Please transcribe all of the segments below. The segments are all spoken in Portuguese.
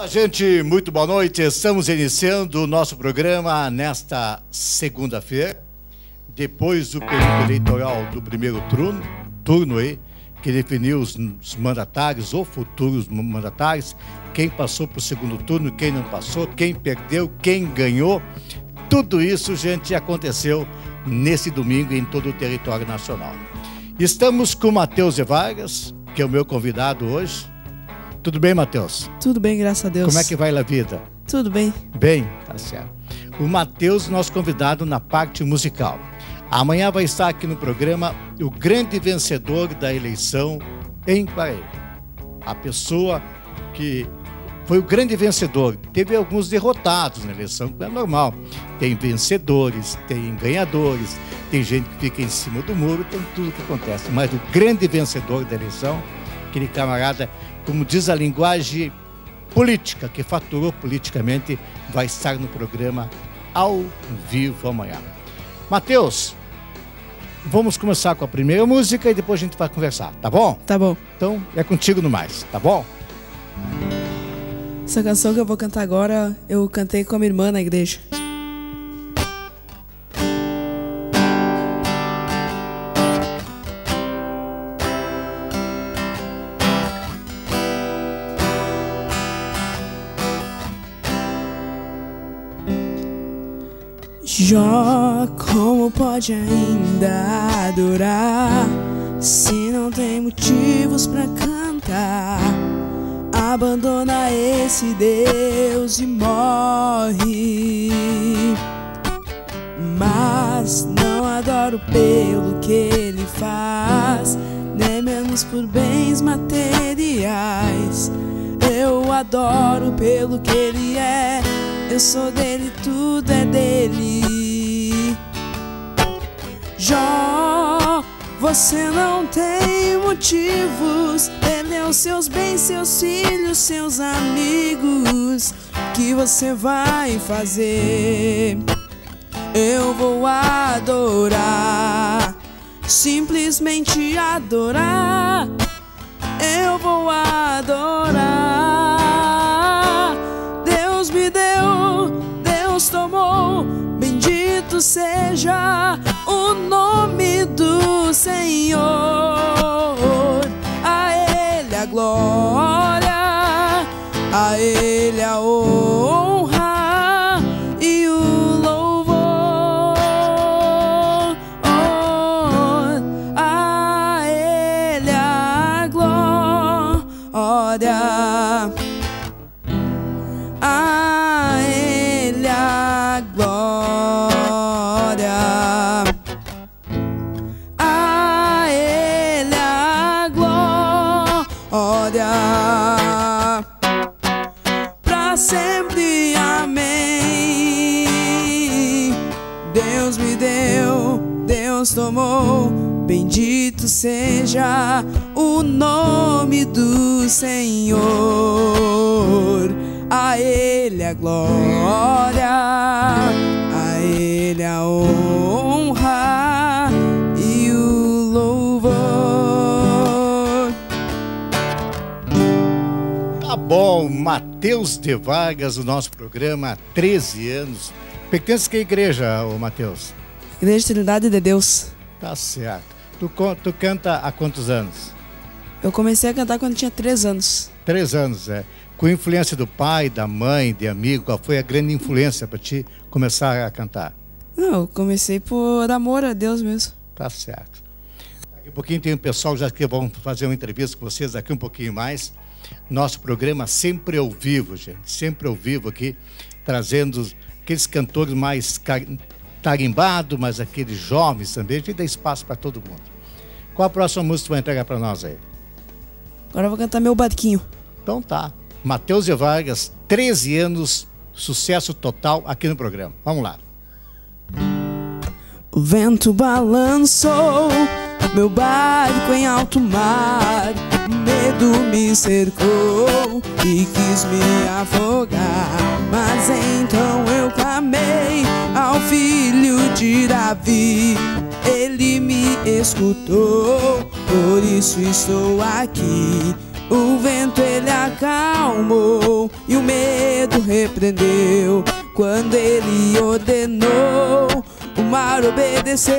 Olá, gente, muito boa noite. Estamos iniciando o nosso programa nesta segunda-feira, depois do período eleitoral do primeiro turno, turno aí, que definiu os, os mandatários ou futuros mandatários, quem passou para o segundo turno, quem não passou, quem perdeu, quem ganhou. Tudo isso, gente, aconteceu nesse domingo em todo o território nacional. Estamos com Matheus Vargas, que é o meu convidado hoje. Tudo bem, Matheus? Tudo bem, graças a Deus. Como é que vai a vida? Tudo bem. Bem, tá certo. O Matheus, nosso convidado na parte musical. Amanhã vai estar aqui no programa o grande vencedor da eleição em Paraíba. A pessoa que foi o grande vencedor. Teve alguns derrotados na eleição, é normal. Tem vencedores, tem ganhadores, tem gente que fica em cima do muro, tem tudo que acontece. Mas o grande vencedor da eleição, aquele camarada, como diz a linguagem política, que faturou politicamente, vai estar no programa ao vivo amanhã. Matheus, Vamos começar com a primeira música e depois a gente vai conversar, tá bom? Tá bom. Então é contigo no mais, tá bom? Essa canção que eu vou cantar agora, eu cantei com a minha irmã na igreja. Jó, como pode ainda adorar se não tem motivos para cantar? Abandona esse Deus e morre. Mas não adoro pelo que ele faz, nem menos por bens materiais. Eu adoro pelo que ele é, eu sou dele, tudo é dele. Jó, você não tem motivos. Ele é seus bens, seus filhos, seus amigos. Que você vai fazer? Eu vou adorar, simplesmente adorar. Eu vou adorar. Deus me deu, Deus tomou. Bendito seja o nome do Senhor. A Ele a glória, a Ele a honra Matheus de Vargas, o nosso programa há 13 anos. Pertence que igreja, ô Matheus? Igreja Trindade de Deus. Tá certo. Tu, tu canta há quantos anos? Eu comecei a cantar quando tinha três anos. Três anos, é. Com influência do pai, da mãe, de amigo, qual foi a grande influência para ti começar a cantar? Não, eu comecei por amor a Deus mesmo. Tá certo. Daqui a pouquinho tem um pessoal já que vão fazer uma entrevista com vocês daqui um pouquinho mais. Nosso programa sempre ao vivo, gente. Sempre ao vivo aqui, trazendo aqueles cantores mais tarimbados, mas aqueles jovens também. A gente dá espaço para todo mundo. Qual a próxima música que vai entregar para nós aí? Agora eu vou cantar meu barquinho. Então tá. Matheus de Vargas, 13 anos, sucesso total aqui no programa. Vamos lá. O vento balançou meu barco em alto mar. Medo me cercou e quis me afogar. Mas então eu clamei ao filho de Davi. Ele me escutou, por isso estou aqui. O vento ele acalmou e o medo repreendeu. Quando ele ordenou, o mar obedeceu.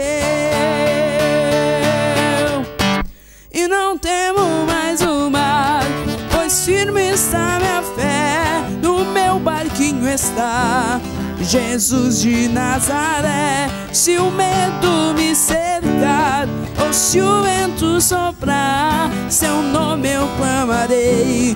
E não temo mais o mar, pois firme está minha fé. No meu barquinho está Jesus de Nazaré. Se o medo me cercar, ou se o vento soprar, seu nome eu clamarei,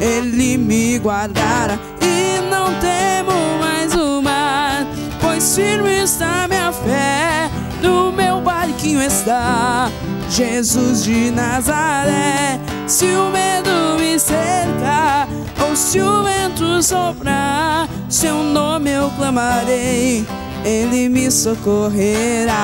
ele me guardará. E não temo mais o mar, pois firme está minha fé. No meu barquinho está Jesus de Nazaré. Se o medo me cercar, ou se o vento soprar, seu nome eu clamarei, ele me socorrerá.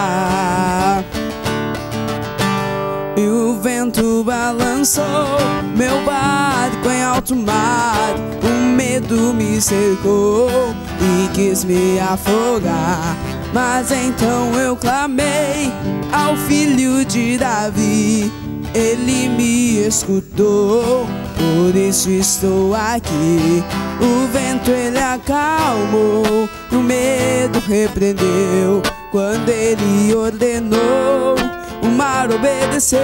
E o vento balançou meu barco em alto mar. O medo me cercou e quis me afogar. Mas então eu clamei ao filho de Davi. Ele me escutou, por isso estou aqui. O vento ele acalmou, o medo repreendeu. Quando ele ordenou, o mar obedeceu.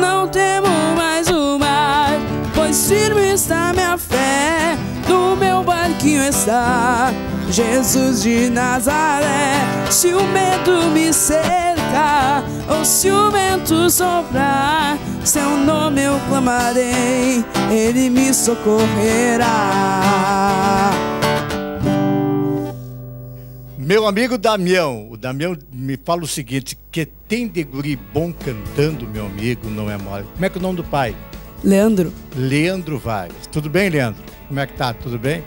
Não temo mais o mar, pois firme meu barquinho está Jesus de Nazaré. Se o medo me cercar, ou se o vento soprar, seu nome eu clamarei, ele me socorrerá. Meu amigo Damião, o Damião me fala o seguinte, que tem de guri bom cantando, meu amigo, não é mole. Como é que é o nome do pai? Leandro. Leandro Vargas. Tudo bem, Leandro? Como é que tá? Tudo bem?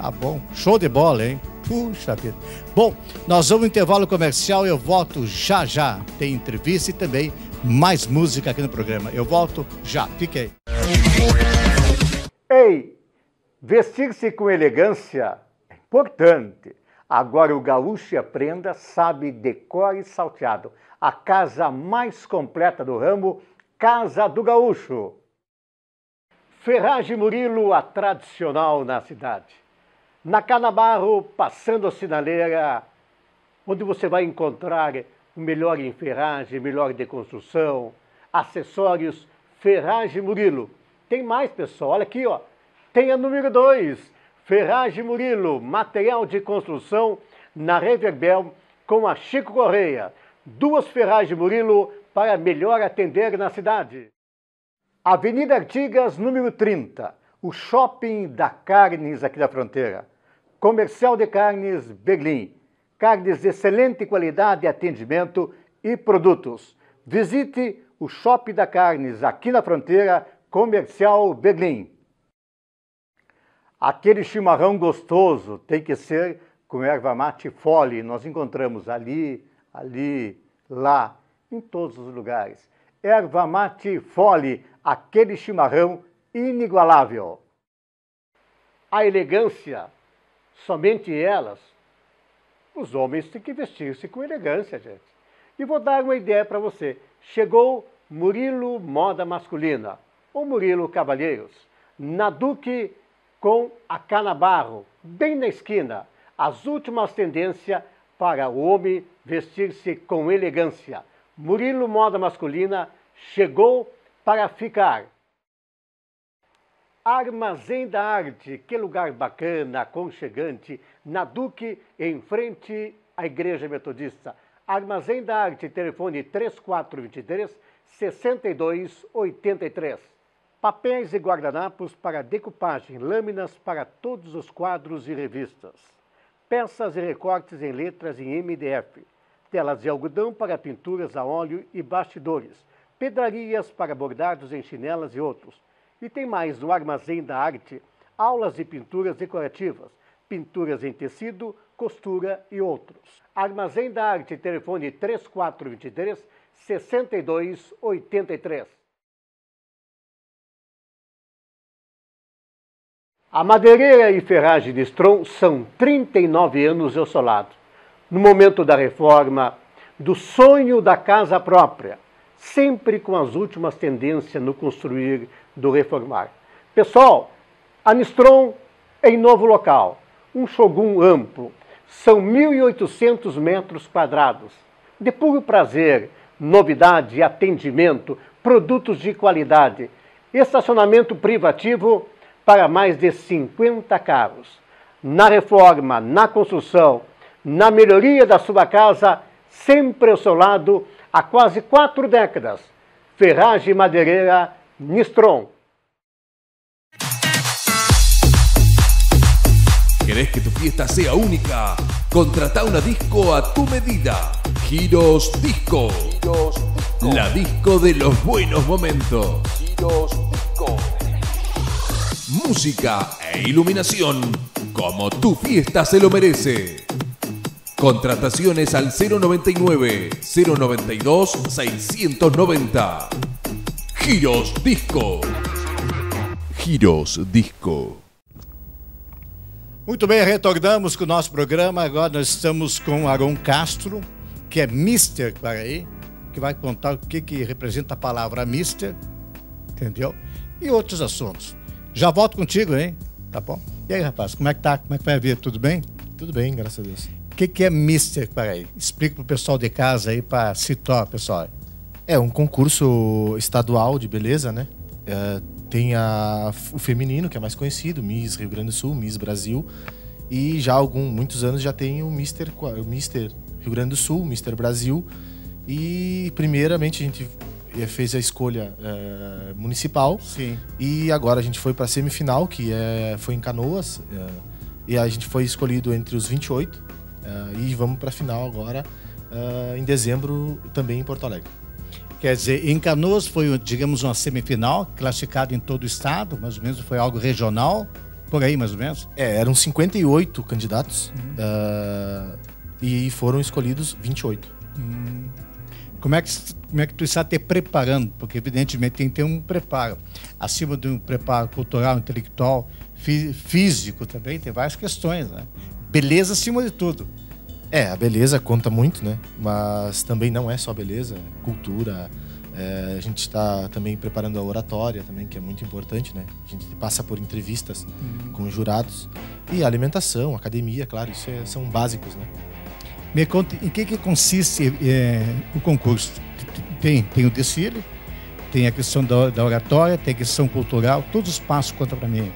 Tá bom. Show de bola, hein? Puxa vida. Bom, nós vamos intervalo comercial, eu volto já já. Tem entrevista e também mais música aqui no programa. Eu volto já. Fique aí. Ei, vestir-se com elegância é importante. Agora o Gaúcho e a Prenda sabe decore e salteado. A casa mais completa do ramo, Casa do Gaúcho. Ferragem Murilo, a tradicional na cidade. Na Canabarro, passando a sinaleira, onde você vai encontrar o melhor em ferragem, melhor de construção, acessórios, Ferragem Murilo. Tem mais, pessoal, olha aqui, ó. Tem a número 2, Ferragem Murilo, material de construção na Reverbel com a Chico Correia. Duas Ferragem Murilo para melhor atender na cidade. Avenida Artigas, número 30, o Shopping da Carnes aqui da fronteira. Comercial de Carnes Berlim. Carnes de excelente qualidade, atendimento e produtos. Visite o Shopping da Carnes aqui na fronteira, Comercial Berlim. Aquele chimarrão gostoso tem que ser com erva mate fole. Nós encontramos ali, ali, lá, em todos os lugares. Erva mate fole, aquele chimarrão inigualável. A elegância, somente elas, os homens têm que vestir-se com elegância, gente. E vou dar uma ideia para você. Chegou Murilo Moda Masculina, ou Murilo Cavalheiros, na Duque com a Canabarro, bem na esquina. As últimas tendências para o homem vestir-se com elegância. Murilo Moda Masculina chegou para ficar. Armazém da Arte, que lugar bacana, aconchegante, na Duque, em frente à Igreja Metodista. Armazém da Arte, telefone 3423 6283. Papéis e guardanapos para decupagem, lâminas para todos os quadros e revistas. Peças e recortes em letras em MDF. Telas de algodão para pinturas a óleo e bastidores. Pedrarias para bordados em chinelas e outros. E tem mais no Armazém da Arte, aulas de pinturas decorativas, pinturas em tecido, costura e outros. Armazém da Arte, telefone 3423 6283. A madeireira e ferragem de Strom são 39 anos ao seu lado. No momento da reforma, do sonho da casa própria, sempre com as últimas tendências no construir do reformar. Pessoal, a Mistron em novo local, um showroom amplo, são 1.800 metros quadrados, de puro prazer, novidade, atendimento, produtos de qualidade, estacionamento privativo para mais de 50 carros. Na reforma, na construção, na melhoria da sua casa, sempre ao seu lado há quase quatro décadas. Ferragem Madeireira Nistron. ¿Querés que tu fiesta sea única? Contrata una disco a tu medida. Giros. Giros Disco. La disco de los buenos momentos. Giros Disco. Música e iluminación como tu fiesta se lo merece. Contrataciones al 099 092 690. Giros Disco. Giros Disco. Muito bem, retornamos com o nosso programa. Agora nós estamos com Aron Castro, que é Mister Quaraí, que vai contar o que, que representa a palavra Mister, entendeu? E outros assuntos. Já volto contigo, hein? Tá bom? E aí, rapaz, como é que tá? Como é que vai a vida? Tudo bem? Tudo bem, graças a Deus. O que, que é Mister Quaraí? Explica pro pessoal de casa aí para situar, pessoal. É um concurso estadual de beleza, né? É, tem a, o feminino, que é mais conhecido, Miss Rio Grande do Sul, Miss Brasil. E já há algum, muitos anos já tem o Mister, o Mister Rio Grande do Sul, Mister Brasil. E primeiramente a gente eh, fez a escolha é, municipal. Sim. E agora a gente foi para a semifinal, que é, foi em Canoas. É, e a gente foi escolhido entre os 28. É, e vamos para a final agora, em dezembro, também em Porto Alegre. Quer dizer, em Canoas foi, digamos, uma semifinal, classificada em todo o estado, mais ou menos, foi algo regional, por aí mais ou menos? É, eram 58 candidatos uhum. uh, e foram escolhidos 28. Uhum. Como é, que, como é que tu está te preparando? Porque, evidentemente, tem que ter um preparo. Acima de um preparo cultural, intelectual, fí físico também, tem várias questões, né? Beleza acima de tudo. É, a beleza conta muito, né? Mas também não é só beleza, é cultura. É, a gente está também preparando a oratória também, que é muito importante, né? A gente passa por entrevistas hum. com jurados. E alimentação, academia, claro, isso é, são básicos, né? Me conta, em que, que consiste é, o concurso? Tem, tem o desfile, tem a questão da, da oratória, tem a questão cultural, todos os passos conta para mim.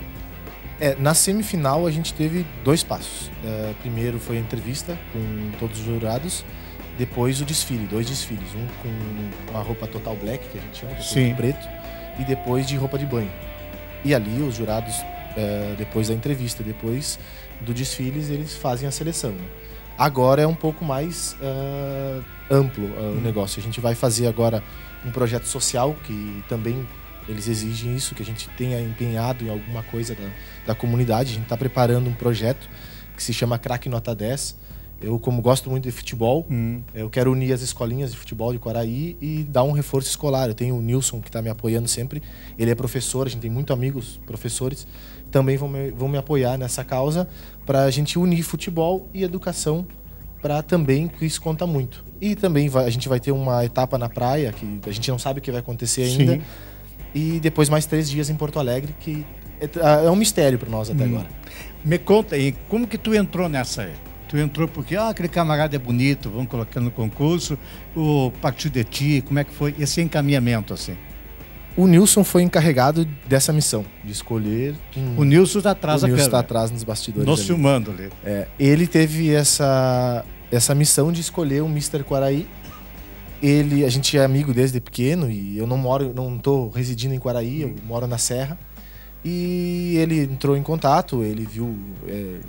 É, na semifinal a gente teve dois passos. É, primeiro foi a entrevista com todos os jurados, depois o desfile, dois desfiles, um com uma roupa total black, que a gente chama, Sim. preto, e depois de roupa de banho. E ali os jurados, é, depois da entrevista, depois do desfiles, eles fazem a seleção. Né? Agora é um pouco mais uh, amplo uh, hum. o negócio. A gente vai fazer agora um projeto social que também eles exigem isso, que a gente tenha empenhado em alguma coisa da, da comunidade. A gente está preparando um projeto que se chama Crack Nota 10. Eu, como gosto muito de futebol, hum. eu quero unir as escolinhas de futebol de Quaraí e dar um reforço escolar. Eu tenho o Nilson, que está me apoiando sempre. Ele é professor, a gente tem muitos amigos professores. Também vão me, vão me apoiar nessa causa para a gente unir futebol e educação para também, que isso conta muito. E também vai, a gente vai ter uma etapa na praia, que a gente não sabe o que vai acontecer ainda. Sim e depois mais três dias em Porto Alegre, que é, é um mistério para nós até hum. agora. Me conta aí, como que tu entrou nessa aí? Tu entrou porque, ah, aquele camarada é bonito, vamos colocar no concurso, o partiu de ti, como é que foi esse encaminhamento assim? O Nilson foi encarregado dessa missão, de escolher. Um... O Nilson está atrás o Nilson está atrás nos bastidores. Nos filmando ali. É, ele teve essa, essa missão de escolher o Mr. Quaraí ele, a gente é amigo desde pequeno e eu não moro, não estou residindo em Quaraí, eu moro na Serra. E ele entrou em contato, ele viu é,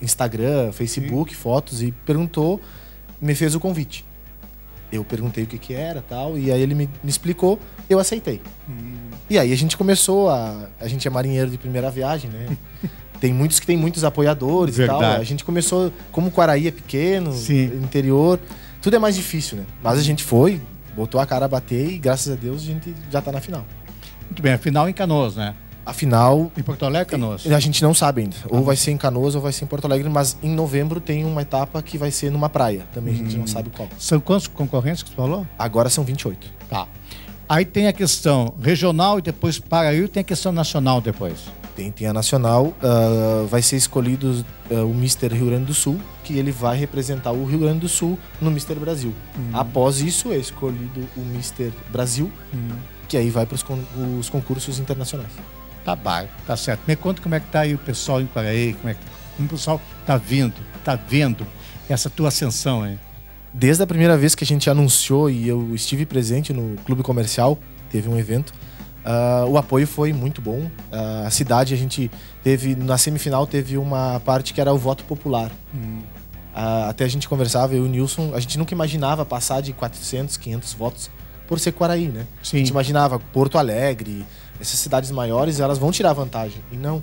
Instagram, Facebook, Sim. fotos e perguntou, me fez o convite. Eu perguntei o que que era tal, e aí ele me, me explicou, eu aceitei. Hum. E aí a gente começou a. A gente é marinheiro de primeira viagem, né? tem muitos que tem muitos apoiadores Verdade. e tal. A gente começou, como Quaraí é pequeno, Sim. interior tudo é mais difícil, né? Mas a gente foi, botou a cara a bater e graças a Deus a gente já tá na final. Muito bem, a final em Canoas, né? A final, Em Porto Alegre, Canoas? a gente não sabe ainda. Ou vai ser em Canoas ou vai ser em Porto Alegre, mas em novembro tem uma etapa que vai ser numa praia. Também a gente não sabe qual. São quantos concorrentes que você falou? Agora são 28. Tá. Aí tem a questão regional e depois para aí tem a questão nacional depois. Tem, tem a nacional, ah, vai ser escolhido ah, o Mister Rio Grande do Sul, que ele vai representar o Rio Grande do Sul no Mister Brasil. Após isso, é escolhido o Mister Brasil, que aí vai para os concursos internacionais. Tá bom, tá certo. Me conta como é que tá aí o pessoal em Paraí, como é que como o pessoal tá vindo, tá vendo essa tua ascensão aí. Desde a primeira vez que a gente anunciou e eu estive presente no clube comercial, teve um evento, ah, o apoio foi muito bom. Ah, a cidade, a gente teve, na semifinal, teve uma parte que era o voto popular. Ah, até a gente conversava, eu e o Nilson, a gente nunca imaginava passar de 400, 500 votos por ser Quaraí, né? Sim. A gente imaginava Porto Alegre, essas cidades maiores, elas vão tirar vantagem. E não.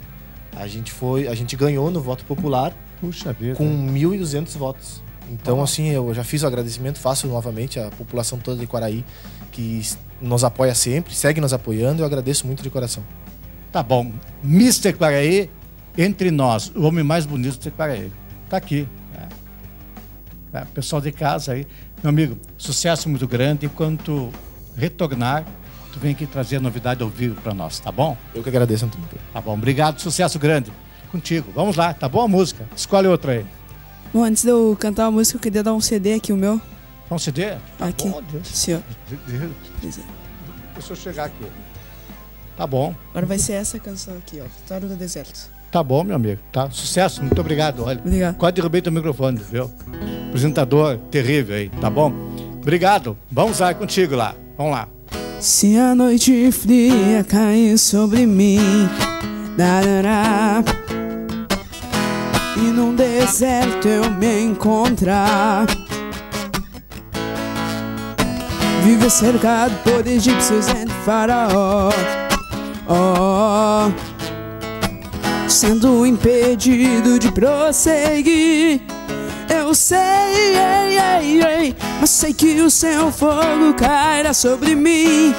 A gente foi, a gente ganhou no voto popular Puxa vida. com 1.200 votos. Então, assim, eu já fiz o agradecimento, faço novamente à população toda de Quaraí, que nos apoia sempre, segue nos apoiando, eu agradeço muito de coração. Tá bom. Mr. Paraí, entre nós, o homem mais bonito de Paraí. Tá aqui. É. É, pessoal de casa aí. Meu amigo, sucesso muito grande. E quando tu retornar, tu vem aqui trazer a novidade ao vivo para nós, tá bom? Eu que agradeço, Antônio. Tá bom. Obrigado, sucesso grande. Contigo. Vamos lá, tá boa a música? Escolhe outra aí. Bom, antes de eu cantar a música, eu queria dar um CD aqui, o meu. Vamos CD? Aqui. Bom, Deus. Assim, ó. De- de- Deixa eu chegar aqui. Tá bom. Agora vai ser essa canção aqui, ó. Vitória do Deserto. Tá bom, meu amigo. Tá. Sucesso. Muito obrigado. Olha. Obrigado. Quase derrubei teu microfone, viu? Apresentador terrível aí, tá bom? Obrigado. Vamos lá contigo lá. Vamos lá. Se a noite fria cair sobre mim, darará, e num deserto eu me encontrar, viver cercado por egípcios e faraó, oh, sendo impedido de prosseguir. Eu sei, ei, ei, ei, mas sei que o seu fogo cairá sobre mim.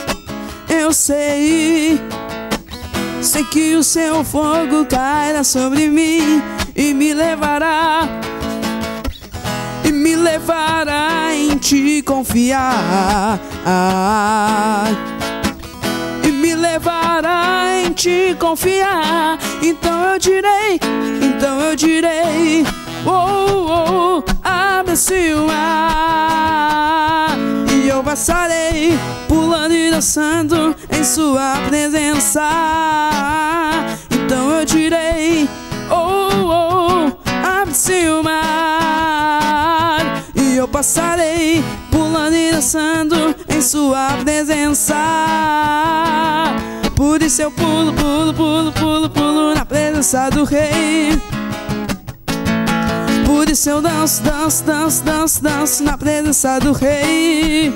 Eu sei, sei que o seu fogo cairá sobre mim e me levará, me levará em te confiar. E me levará em te confiar. Então eu direi, então eu direi. Oh, oh, abre-se o mar E eu passarei pulando e dançando em sua presença Então eu direi Oh, oh, abre-se o mar E eu passarei pulando e dançando em sua presença Por isso eu pulo, pulo, pulo, pulo, pulo na presença do rei por isso eu danço, danço, danço, danço, danço na presença do rei.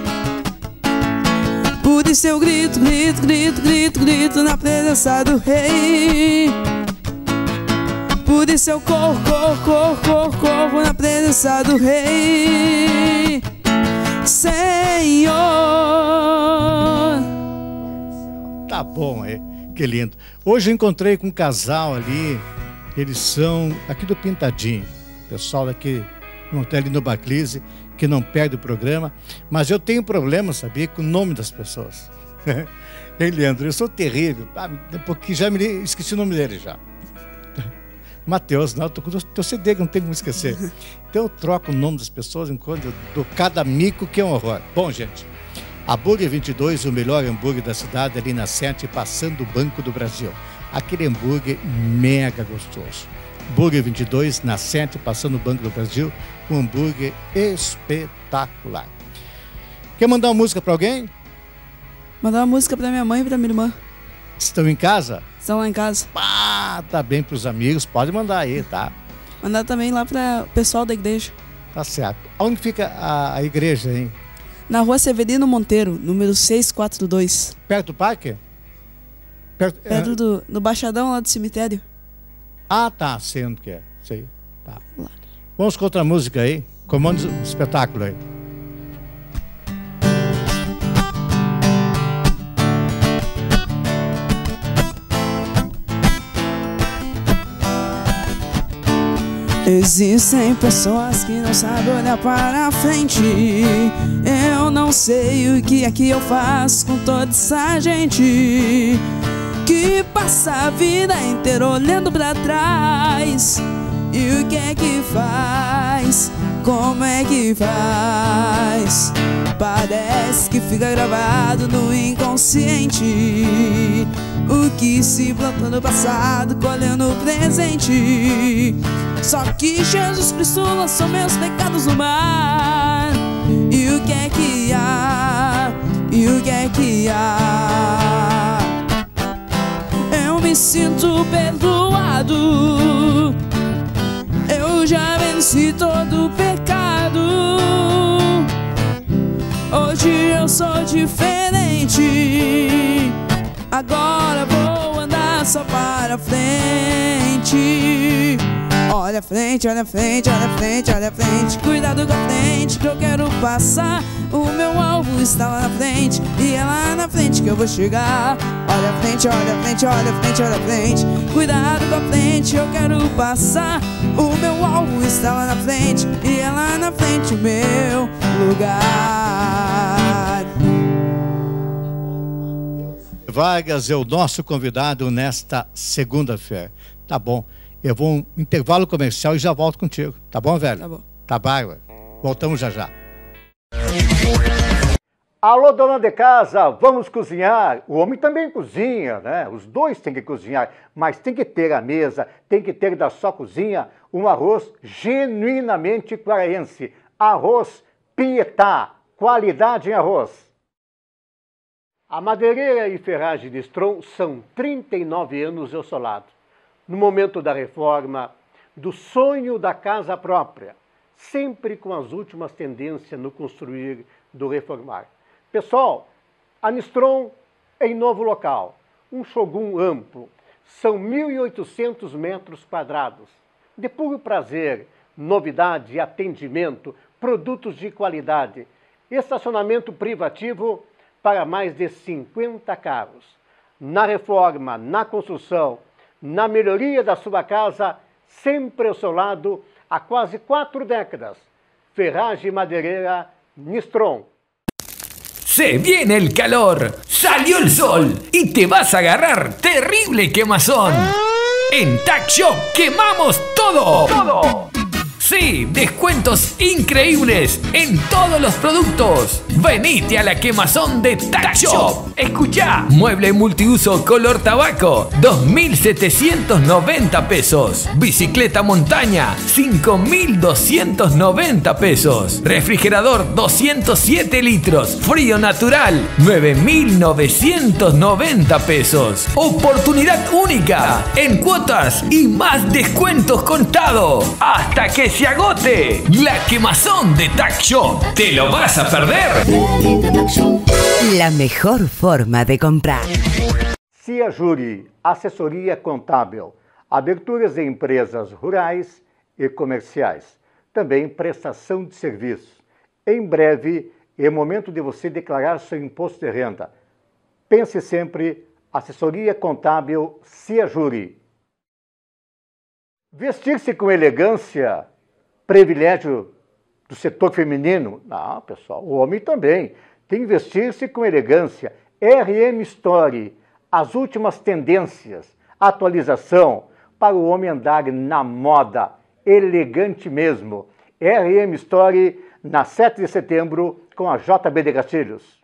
Por isso eu grito, grito, grito, grito, grito na presença do rei. Por isso eu corro, corro, corro, corro, corro na presença do rei. Senhor. Tá bom aí. Que lindo. Hoje eu encontrei com um casal ali. Eles são aqui do Pintadinho. Pessoal daqui não tem ali no Baclise, que não perde o programa. Mas eu tenho problema, sabia, com o nome das pessoas. Ei, Leandro, eu sou terrível. Ah, porque já me esqueci o nome dele já. Matheus, não, tô com o teu CD que não tem como esquecer. Então eu troco o nome das pessoas enquanto eu dou cada mico que é um horror. Bom, gente, Hambúrguer 22, o melhor hambúrguer da cidade, ali na 7, passando o Banco do Brasil. Aquele hambúrguer mega gostoso. Hambúrguer 22, na 7, passando o Banco do Brasil, um hambúrguer espetacular. Quer mandar uma música para alguém? Mandar uma música pra minha mãe e pra minha irmã. Estão em casa? Estão lá em casa. Ah, tá bem para os amigos, pode mandar aí, tá? Mandar também lá para o pessoal da igreja. Tá certo. Onde fica a, a igreja, hein? Na rua Severino Monteiro, número 642. Perto do parque? Perto, Perto é- do, do Baixadão lá do cemitério. Ah, tá, sei onde que é. Sei. Tá. Lá. Vamos com outra música aí. Comande um espetáculo aí. Existem pessoas que não sabem olhar para frente. Eu não sei o que é que eu faço com toda essa gente que passa a vida inteira olhando para trás. E o que é que faz? Como é que faz? Parece que fica gravado no inconsciente. O que se plantou no passado, colhendo no presente. Só que Jesus Cristo lançou meus pecados no mar. E o que é que há? E o que é que há? Eu me sinto perdoado. Eu já venci todo o pecado. Hoje eu sou diferente. Agora vou andar só para frente. Olha a frente, olha a frente, olha a frente, olha a frente. Cuidado com a frente que eu quero passar. O meu alvo está lá na frente e é lá na frente que eu vou chegar. Olha a frente, olha a frente, olha a frente, olha a frente. Cuidado com a frente, eu quero passar. O meu alvo está lá na frente e é lá na frente o meu lugar. Vargas é o nosso convidado nesta segunda-feira. Tá bom. Eu vou um intervalo comercial e já volto contigo. Tá bom, velho? Tá bom. Tá bárbaro. Voltamos já já. Alô, dona de casa, vamos cozinhar. O homem também cozinha, né? Os dois têm que cozinhar, mas tem que ter a mesa, tem que ter da sua cozinha um arroz genuinamente paraense. Arroz Pietá, qualidade em arroz. A madeireira e ferragem de Strom são 39 anos ao seu lado. No momento da reforma, do sonho da casa própria, sempre com as últimas tendências no construir do reformar. Pessoal, a Nistron em novo local, um showroom amplo, são 1.800 metros quadrados, de puro prazer, novidade, atendimento, produtos de qualidade, estacionamento privativo para mais de 50 carros. Na reforma, na construção, na melhoria da sua casa, sempre ao seu lado há quase quatro décadas. Ferragem madeireira Nistron. Se viene el calor, salió el sol y te vas a agarrar terrible quemazón. En Tac Shop quemamos todo. Todo. Sí, descuentos increíbles en todos los productos. Venite a la quemazón de Tac Shop. Escucha, mueble multiuso color tabaco, 2.790 pesos. Bicicleta montaña, 5.290 pesos. Refrigerador 207 litros, frío natural, 9.990 pesos. Oportunidad única en cuotas y más descuentos contados. Hasta que se agote. La quemazón de Tac Shop. ¿Te lo vas a perder? La mejor forma de comprar. Cia Juri, assessoria contábil, aberturas de empresas rurais e comerciais, também prestação de serviços. Em breve, é momento de você declarar seu imposto de renda. Pense sempre, assessoria contábil Cia Juri. Vestir-se com elegância, privilégio do setor feminino? Não, pessoal, o homem também. Tem que vestir-se com elegância. RM Story, as últimas tendências, atualização para o homem andar na moda, elegante mesmo. RM Story, na 7 de setembro, com a JB de Castilhos.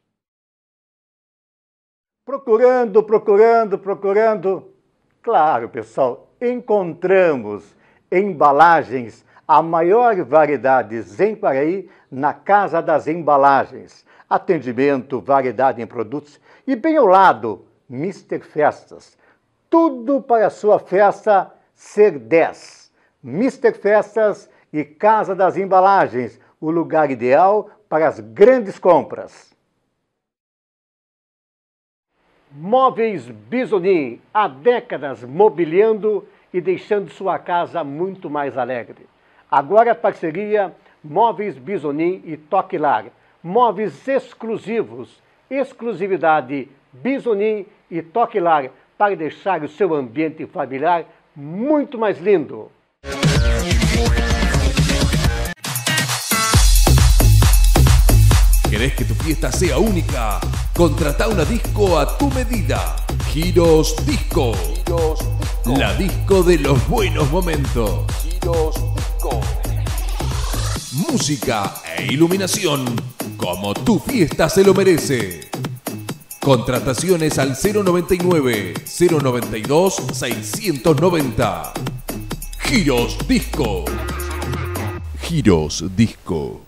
Procurando, procurando, procurando. Claro, pessoal, encontramos embalagens, a maior variedade em Quaraí, na Casa das Embalagens. Atendimento, variedade em produtos e bem ao lado, Mister Festas. Tudo para a sua festa ser 10. Mister Festas e Casa das Embalagens, o lugar ideal para as grandes compras. Móveis Bisonim, há décadas mobiliando e deixando sua casa muito mais alegre. Agora a parceria Móveis Bisonim e Toque Lar. Móveis exclusivos, exclusividade Bisonim e Toque Lar para deixar o seu ambiente familiar muito mais lindo. ¿Querés que tu fiesta sea única? Contrata una disco a tu medida. Giros Disco. La disco de los buenos momentos. Giros Disco. Música e iluminación como tu fiesta se lo merece. Contrataciones al 099 092 690. Giros Disco. Giros Disco.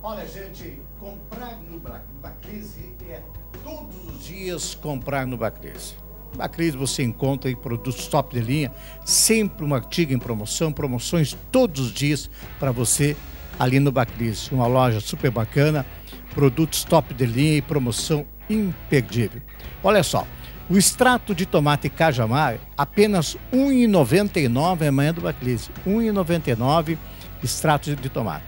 Olha, gente, comprar no Bacrise é todos os dias comprar no Bacrise. Bacrise você encontra em produtos top de linha, sempre um artigo em promoção, promoções todos os dias para você ali no Bacrise. Uma loja super bacana, produtos top de linha e promoção imperdível. Olha só, o extrato de tomate cajamar, apenas R$ 1,99 amanhã do Bacrise. R$ 1,99 extrato de tomate.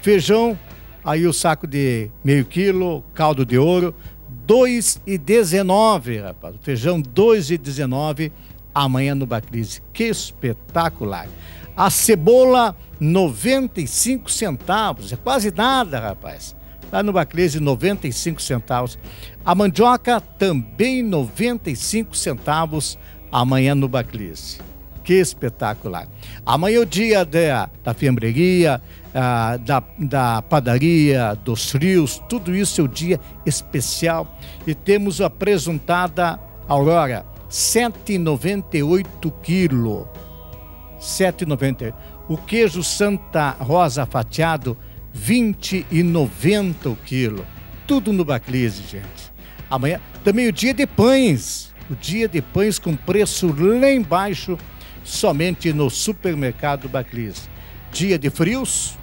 Feijão, aí o saco de meio quilo, caldo de ouro, 2,19, rapaz. O feijão, R$ 2,19 amanhã no Bacrise. Que espetacular. A cebola, 95 centavos. É quase nada, rapaz. Lá no Bacrise, 95 centavos. A mandioca, também 95 centavos amanhã no Bacrise. Que espetacular. Amanhã é o dia da, da fiambreria, ah, da, da padaria, dos frios, tudo isso é o dia especial. E temos a presuntada Aurora, 7,98 quilo. 7,90. O queijo Santa Rosa fatiado, 20,90 o quilo. Tudo no Baclise, gente. Amanhã também o dia de pães. O dia de pães com preço lá embaixo, somente no supermercado Baclise. Dia de frios,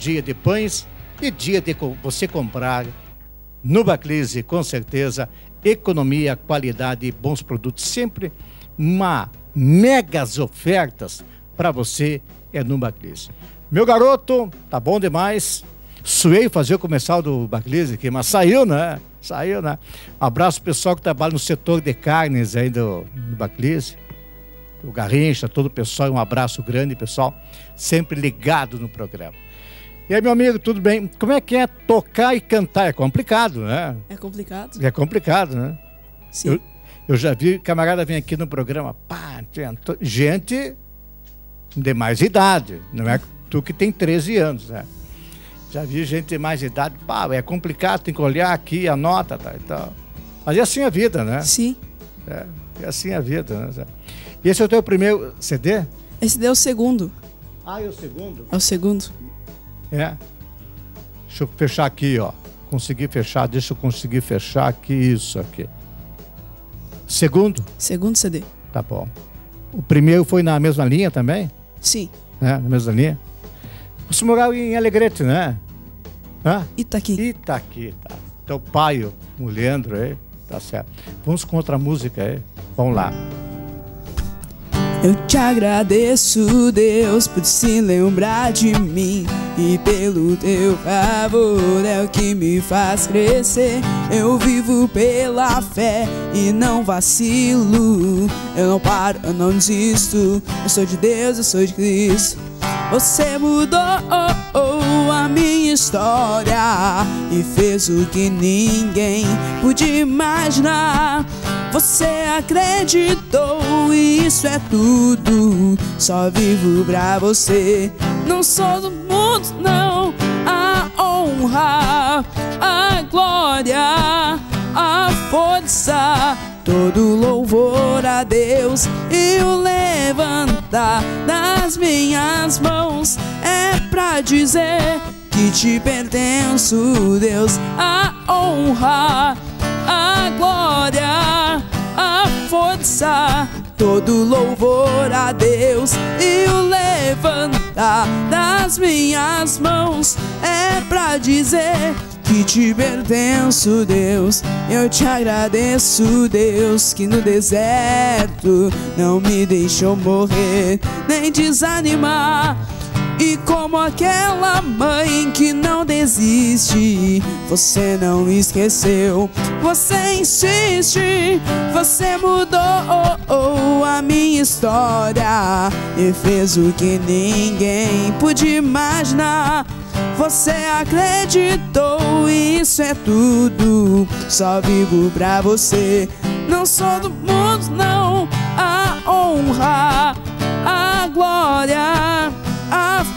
dia de pães e dia de você comprar no Baclise, com certeza, economia, qualidade e bons produtos. Sempre uma megas ofertas para você é no Baclise. Meu garoto, tá bom demais. Suei fazer o comercial do Baclise aqui, mas saiu, né? Saiu, né? Abraço pessoal que trabalha no setor de carnes aí do, do Baclise. O Garrincha, todo o pessoal, um abraço grande, pessoal, sempre ligado no programa. E aí, meu amigo, tudo bem? Como é que é tocar e cantar? É complicado, né? É complicado? É complicado, né? Sim. Eu, eu já vi camarada vir aqui no programa, pá, gente de mais idade, não é tu que tem 13 anos, né? Já vi gente de mais idade, pá, é complicado, tem que olhar aqui a nota, tá, e tal. Mas é assim a vida, né? Sim. É, é assim a vida, né? E esse é o teu primeiro CD? Esse é o segundo. Ah, é o segundo? É o segundo. É. Deixa eu fechar aqui, ó. Consegui fechar, deixa eu conseguir fechar aqui, isso aqui. Segundo? Segundo CD. Tá bom. O primeiro foi na mesma linha também? Sim. Né? Na mesma linha? Você morava em Alegrete, né? Hã? Itaqui. Itaqui, tá. Teu pai, o Leandro aí, tá certo. Vamos com outra música aí. Vamos lá. Eu te agradeço, Deus, por se lembrar de mim e pelo teu favor é o que me faz crescer. Eu vivo pela fé e não vacilo. Eu não paro, eu não desisto. Eu sou de Deus, eu sou de Cristo. Você mudou a minha história e fez o que ninguém podia imaginar. Você acreditou e isso é tudo. Só vivo pra você. Não sou do mundo, não. A honra, a glória, a força. Todo louvor a Deus e o levantar das minhas mãos é pra dizer que te pertenço, Deus. A honra, a glória, força, todo louvor a Deus e o levantar das minhas mãos é pra dizer que te pertenço, Deus. Eu te agradeço, Deus, que no deserto não me deixou morrer nem desanimar. E como aquela mãe que não desiste, você não esqueceu, você insiste, você mudou a minha história e fez o que ninguém podia imaginar. Você acreditou, isso é tudo. Só vivo pra você. Não sou do mundo, não. A honra, a glória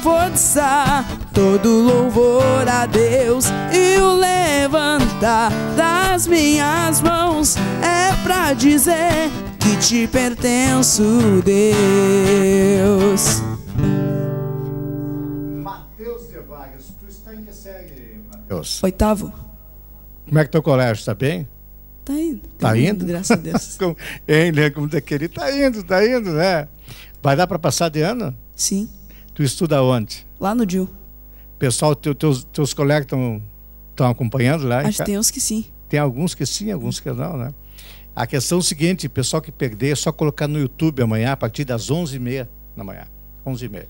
força, todo louvor a Deus e o levantar das minhas mãos é pra dizer que te pertenço, Deus. Matheus de Vargas, tu está em que série, Matheus? Oitavo. Como é que teu colégio, está bem? Tá indo. Tá indo? Graças a Deus. Com, hein, né, como daquele, tá indo, tá indo, né? Vai dar para passar de ano? Sim. Tu estuda onde? Lá no Dil. Pessoal, teu, teus, teus colegas estão acompanhando lá? Acho que tem uns que sim. Tem alguns que sim, alguns que não, né? A questão é o seguinte, pessoal que perder, é só colocar no YouTube amanhã, a partir das 11h30 da manhã. 11h30.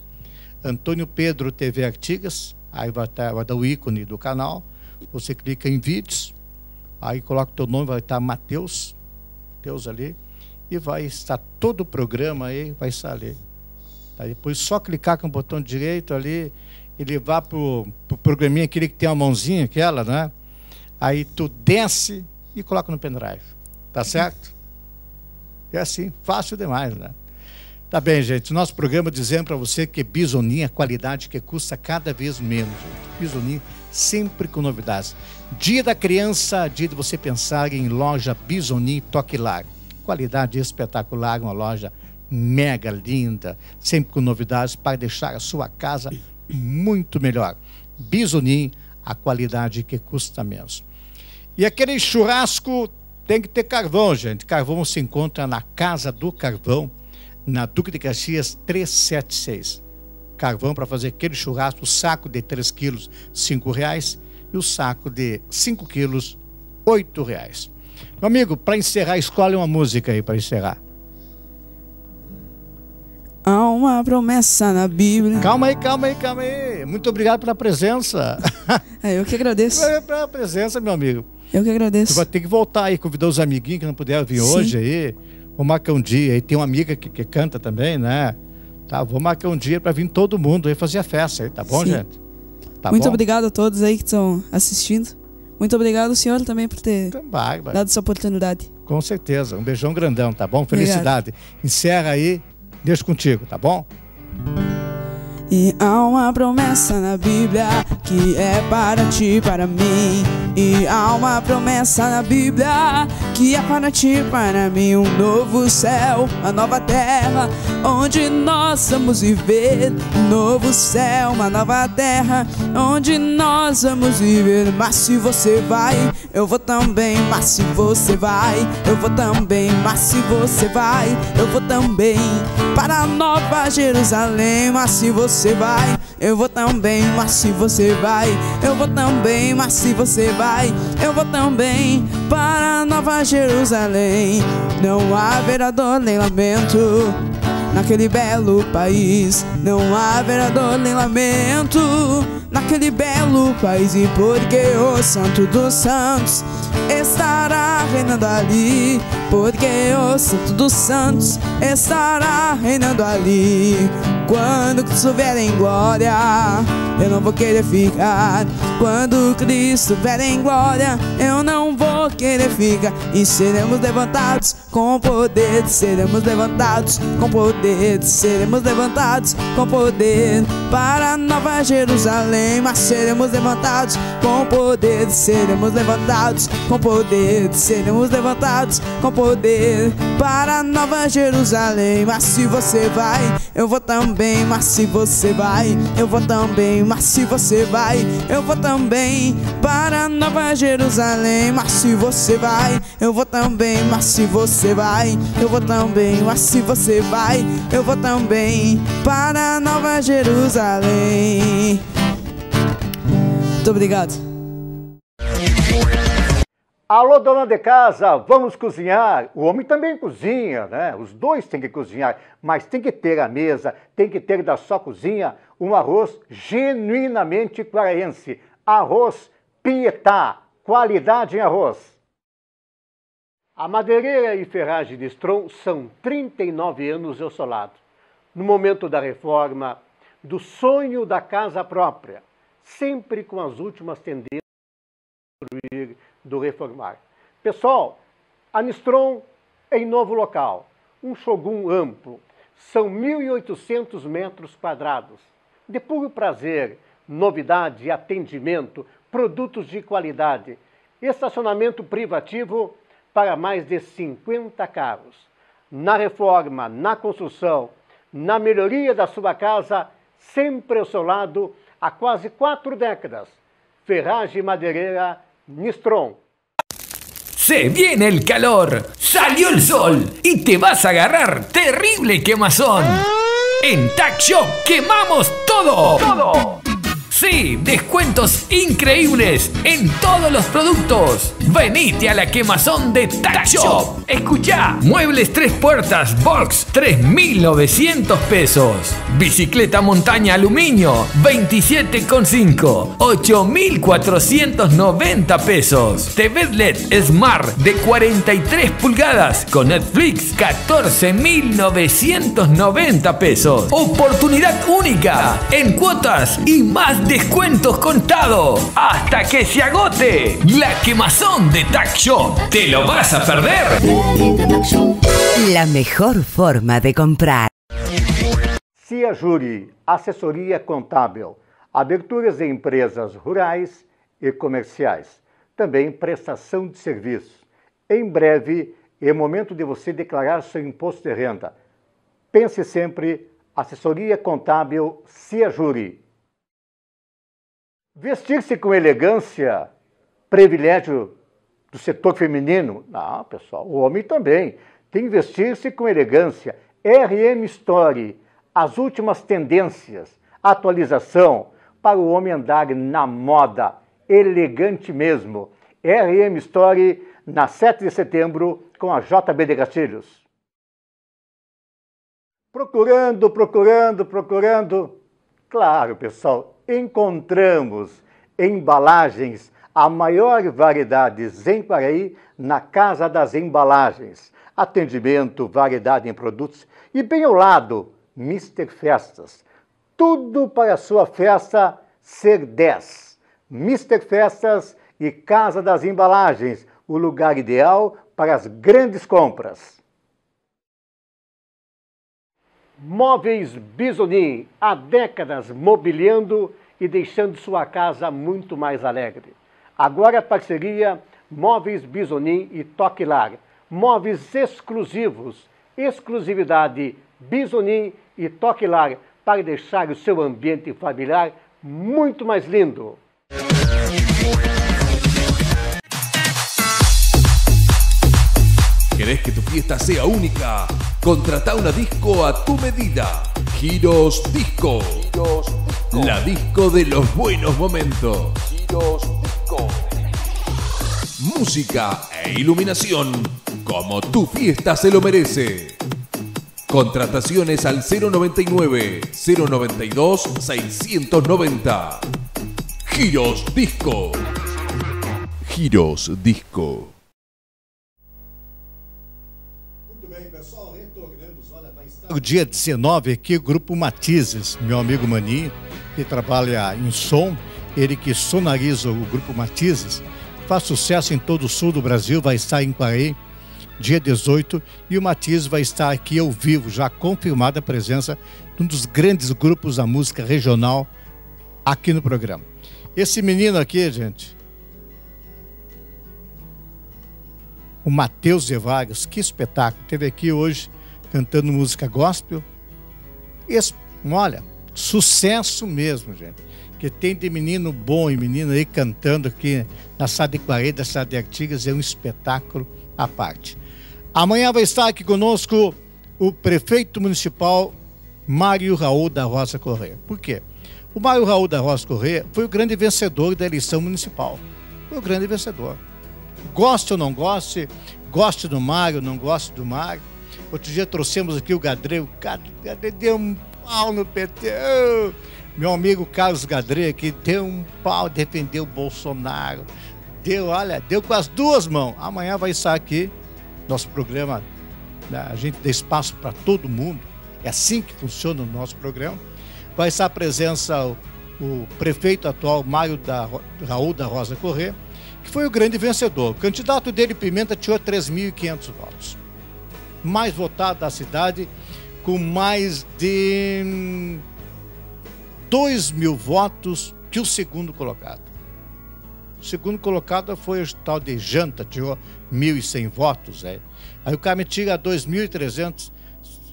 Antônio Pedro TV Artigas, aí vai, tá, vai dar o ícone do canal, você clica em vídeos, aí coloca o teu nome, vai estar Mateus, Mateus ali, e vai estar todo o programa aí, vai estar ali. Tá? Depois só clicar com o botão direito ali e levar para o pro programinha aquele que tem uma mãozinha, aquela, né? Aí tu desce e coloca no pendrive. Tá certo? É assim, fácil demais, né? Tá bem, gente. Nosso programa dizendo para você que Bisoninha, qualidade que custa cada vez menos. Bisoninha sempre com novidades. Dia da criança, dia de você pensar em loja Bisonin Toque Lar. Qualidade espetacular, uma loja mega linda, sempre com novidades para deixar a sua casa muito melhor. Bisonim, a qualidade que custa menos. E aquele churrasco tem que ter carvão, gente. Carvão se encontra na Casa do Carvão, na Duque de Caxias 376. Carvão para fazer aquele churrasco, o saco de 3 quilos, 5 reais, e o saco de 5 quilos, 8 reais. Meu amigo, para encerrar, escolhe uma música aí para encerrar. Há uma promessa na Bíblia. Calma aí, calma aí, calma aí. Muito obrigado pela presença. É, eu que agradeço. Pela presença, meu amigo. Eu que Tu agradeço. vai ter que voltar aí, convidar os amiguinhos que não puderam vir Sim. hoje aí. Vou marcar um dia. Aí tem uma amiga que, que canta também, né? Tá, vou marcar um dia para vir todo mundo aí fazer a festa aí, tá bom, Sim. gente? Tá Muito bom? obrigado a todos aí que estão assistindo. Muito obrigado, senhor, também por ter Então, dado essa oportunidade. Com certeza. Um beijão grandão, tá bom? Felicidade. Encerra aí. Deixa contigo, tá bom? E há uma promessa na Bíblia que é para ti, para mim. E há uma promessa na Bíblia que é para ti, para mim. Um novo céu, uma nova terra, onde nós vamos viver. Um novo céu, uma nova terra, onde nós vamos viver. Mas se você vai, eu vou também. Mas se você vai, eu vou também. Mas se você vai, eu vou também. Para a Nova Jerusalém, mas se você vai, eu vou também. Mas se você vai, eu vou também. Mas se você vai, eu vou também. Para a Nova Jerusalém, não haverá dor nem lamento. Naquele belo país não haverá dor nem lamento. Naquele belo país e porque o Santo dos Santos estará reinando ali? Porque o Santo dos Santos estará reinando ali? Quando Cristo vier em glória eu não vou querer ficar. Quando Cristo vier em glória eu não vou querer ficar. E seremos levantados com poder Seremos levantados com poder Seremos levantados com poder Para Nova Jerusalém. Mas seremos levantados com poder Seremos levantados com poder Seremos levantados com poder Para Nova Jerusalém. Mas se você vai, eu vou também. Mas se você vai, eu vou também. Mas se você vai, eu vou também Para Nova Jerusalém. Mas se você vai, eu vou também. Mas se você vai, eu vou também. Mas se você vai, eu vou também Para Nova Jerusalém Muito obrigado Alô, dona de casa, vamos cozinhar. O homem também cozinha, né? Os dois têm que cozinhar, mas tem que ter a mesa, tem que ter da sua cozinha um arroz genuinamente paraense. Arroz Pietá, qualidade em arroz. A madeireira e ferragem de Strom são 39 anos eu sou lado. No momento da reforma, do sonho da casa própria, sempre com as últimas tendências do reformar. Pessoal, a Nistron em novo local, um showroom amplo, são 1.800 metros quadrados, de puro prazer, novidade, atendimento, produtos de qualidade, estacionamento privativo para mais de 50 carros. Na reforma, na construção, na melhoria da sua casa, sempre ao seu lado há quase quatro décadas. Ferragem madeireira Nistron. Se viene el calor, salió el sol y te vas a agarrar terrible quemazón. En Tac Shop quemamos todo. Todo. Sí, descuentos increíbles en todos los productos. Venite a la quemazón de Tac Shop. Escucha, muebles tres puertas box 3.900 pesos. Bicicleta montaña aluminio 27,5 8.490 pesos. TV LED Smart de 43 pulgadas con Netflix 14.990 pesos. Oportunidad única en cuotas y más descuentos contados hasta que se agote. La quemazón de Tac Shop. ¿Te lo vas a perder? La mejor forma de comprar. CIA Juri, assessoria contábil, aberturas de empresas rurais e comerciais, também prestação de serviços. Em breve, é momento de você declarar seu imposto de renda. Pense sempre, assessoria contábil CIA Juri. Vestir-se com elegância, privilégio do setor feminino? Não, pessoal, o homem também. Tem que vestir-se com elegância. RM Story, as últimas tendências, atualização para o homem andar na moda, elegante mesmo. RM Story, na 7 de setembro, com a JB de Castilhos. Procurando, procurando, procurando. Claro, pessoal, encontramos embalagens, a maior variedade em Quaraí, na Casa das Embalagens. Atendimento, variedade em produtos e bem ao lado, Mister Festas. Tudo para a sua festa ser 10. Mister Festas e Casa das Embalagens, o lugar ideal para as grandes compras. Móveis Bisonin, há décadas mobiliando e deixando sua casa muito mais alegre. Agora a parceria Móveis Bisonin e Toquilar. Móveis exclusivos, exclusividade Bisonin e Toquilar para deixar o seu ambiente familiar muito mais lindo. ¿Querés que tu fiesta sea única? Contrata una disco a tu medida. Giros Disco. La disco de los buenos momentos. Giros Disco. Música e iluminación como tu fiesta se lo merece. Contrataciones al 099 092 690. Giros Disco. Giros Disco. O dia 19 aqui, o Grupo Matizes, meu amigo Mani, que trabalha em som, ele que sonariza o Grupo Matizes, faz sucesso em todo o sul do Brasil, vai estar em Quaraí, dia 18, e o Matizes vai estar aqui ao vivo, já confirmada a presença de um dos grandes grupos da música regional aqui no programa. Esse menino aqui, gente, o Matheus Vargas, que espetáculo, teve aqui hoje cantando música gospel. Olha, sucesso mesmo, gente. Que tem de menino bom e menina aí cantando aqui na Sade Quarei da Sade Artigas, é um espetáculo à parte. Amanhã vai estar aqui conosco o prefeito municipal Mário Raul da Rosa Correia. Por quê? O Mário Raul da Rosa Correia foi o grande vencedor da eleição municipal. Foi o grande vencedor. Goste ou não goste, goste do Mário, não goste do Mário. Outro dia trouxemos aqui o Gadre, o Gadre deu um pau no PT. Meu amigo Carlos Gadre aqui deu um pau, defendeu o Bolsonaro. Deu, olha, deu com as duas mãos. Amanhã vai estar aqui nosso programa. Né? A gente dá espaço para todo mundo. É assim que funciona o nosso programa. Vai estar a presença o, o prefeito atual, Mário da, Raul da Rosa Corrêa, que foi o grande vencedor. O candidato dele, Pimenta, tirou 3.500 votos. Mais votado da cidade, com mais de 2 mil votos que o segundo colocado. O segundo colocado foi o tal de Janta, tirou 1.100 votos. É. Aí o cara me tira 2.300.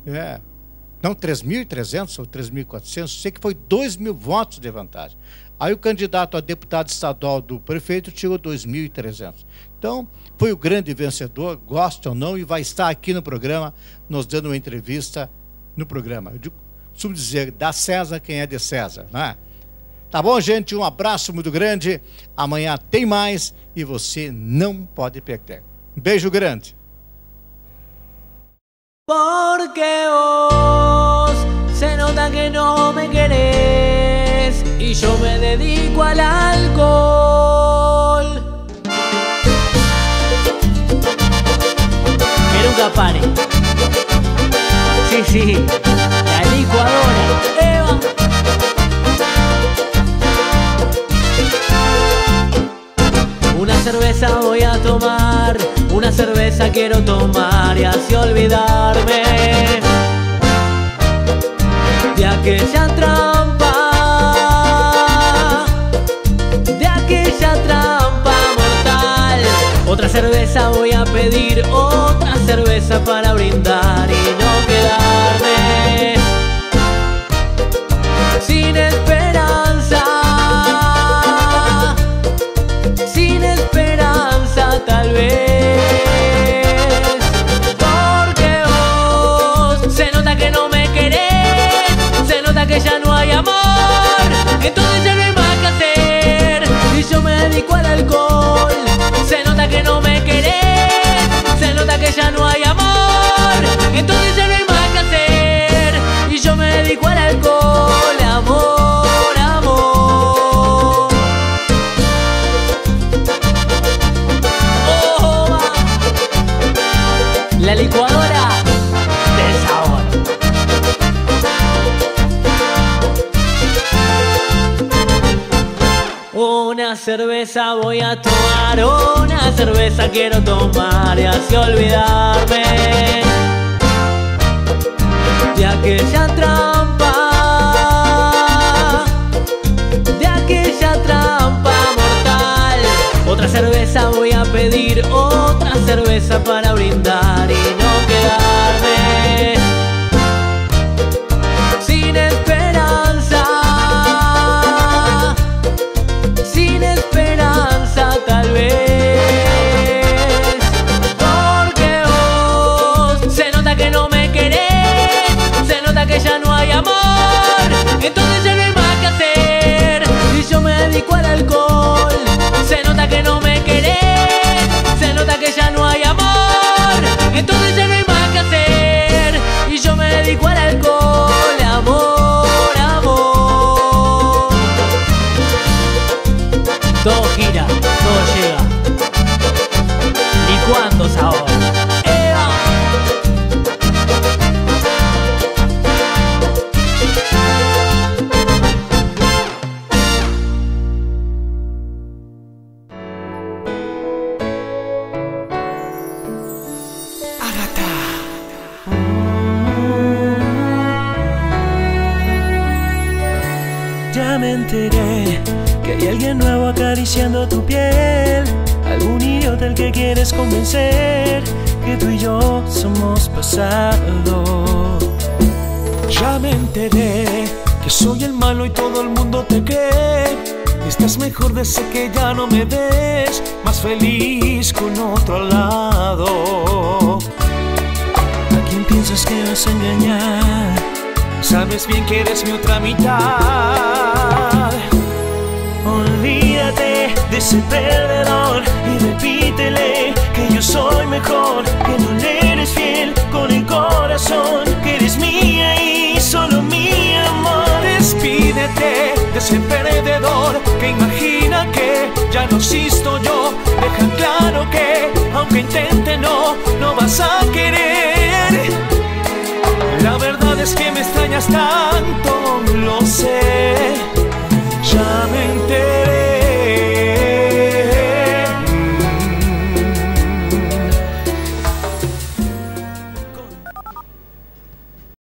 É, não, 3.300 ou 3.400, sei que foi 2 mil votos de vantagem. Aí o candidato a deputado estadual do prefeito tirou 2.300. Então, foi o grande vencedor, gosta ou não, e vai estar aqui no programa, nos dando uma entrevista no programa. Eu costumo dizer, da César quem é de César, não é? Tá bom, gente? Um abraço muito grande. Amanhã tem mais e você não pode perder. Um beijo grande. Porque vos se nota que no me querés yo me dedico al alcohol. Nunca pare. Sí, sí, la licuadora. Eva. Una cerveza voy a tomar, una cerveza quiero tomar y así olvidarme de aquella trampa, cerveza voy a pedir, otra cerveza para brindar y no quedarme sin esperanza. Sin esperanza tal vez Porque vos se nota que no me querés Se nota que ya no hay amor Entonces ya no ya no hay amor. Entonces ya no hay más que hacer. Y yo me dedico al alcohol. Amor, amor. Oh, va. La licuadora cerveza voy a tomar, una cerveza quiero tomar y así olvidarme de aquella trampa, de aquella trampa mortal. Otra cerveza voy a pedir, otra cerveza para brindar y no quedarme entonces ya no hay más que hacer. Y yo me dedico al alcohol, se nota que no me acariciando tu piel. Algún idiota al que quieres convencer que tú y yo somos pasado. Ya me enteré que soy el malo y todo el mundo te cree. Estás mejor desde que ya no me ves, más feliz con otro lado. ¿A quién piensas que vas a engañar? Sabes bien que eres mi otra mitad. Despídate de ese perdedor y repítele que yo soy mejor, que no le eres fiel con el corazón, que eres mía y solo mi amor. Despídete de ese perdedor que imagina que ya no existo yo. Deja claro que aunque intente no, no vas a querer. La verdad es que me extrañas tanto, lo sé.